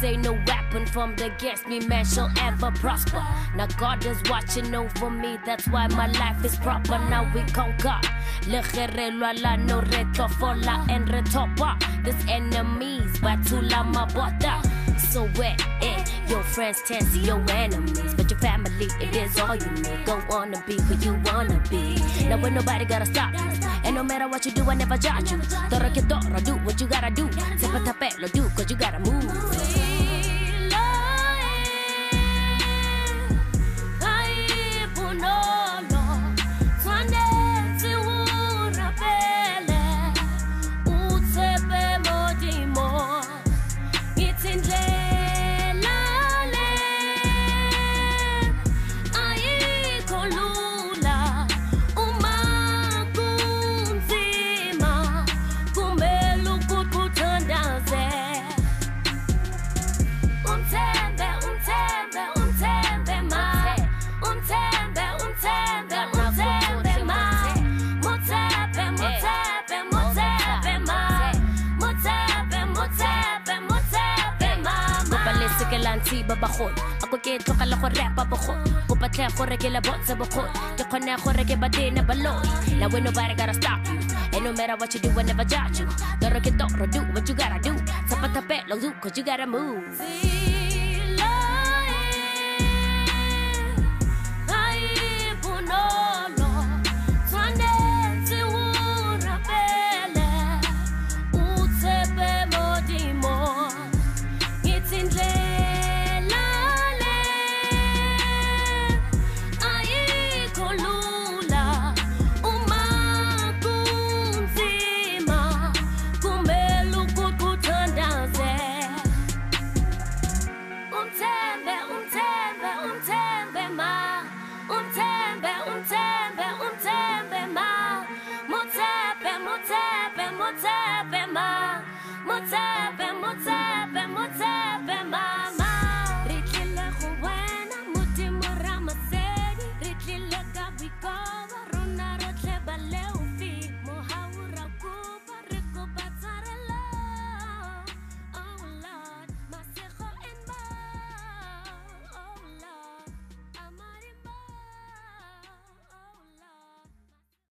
say no weapon from the against me, man, shall ever prosper. Now God is watching over me, that's why my life is proper. Now we conquer. La no retofola and retopa. This enemies, batula mabota. So where, eh? Your friends tend to your enemies, but your family, it is all you need. Go on and be who you wanna be. Now when nobody gotta stop you, and no matter what you do, I never judge you. Que do what you gotta do. Sepa do cause you gotta move. Lantshe ba bagolo. Ako ke tlogela go repa bogolo go patlhe gore ke le bontshe bogolo ke kgone gore ke batene baloi. Now when nobody gotta stop you. And no matter what you do I never judge you. Doro ke doro do what you gotta do. Tapa tapelo do cause you gotta move